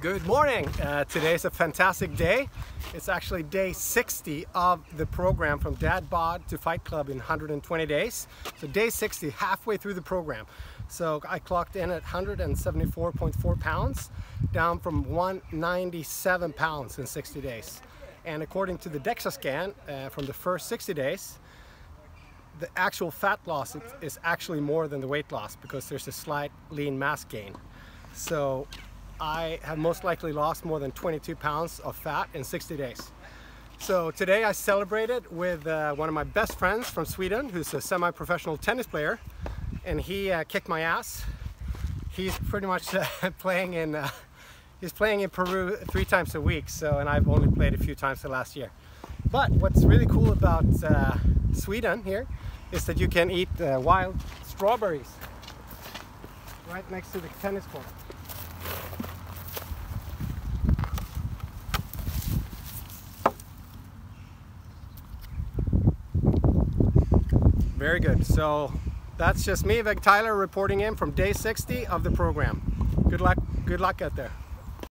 Good morning. Uh, today is a fantastic day. It's actually day 60 of the program from Dad Bod to Fight Club in 120 days. So day 60, halfway through the program. So I clocked in at 174.4 pounds, down from 197 pounds in 60 days. And according to the DEXA scan uh, from the first 60 days, the actual fat loss is actually more than the weight loss because there's a slight lean mass gain. So I have most likely lost more than 22 pounds of fat in 60 days. So today I celebrated with uh, one of my best friends from Sweden who's a semi-professional tennis player and he uh, kicked my ass. He's pretty much uh, playing in uh, he's playing in Peru three times a week so and I've only played a few times the last year. But what's really cool about uh, Sweden here is that you can eat uh, wild strawberries right next to the tennis court. Very good. So that's just me, Veg Tyler, reporting in from day 60 of the program. Good luck, good luck out there.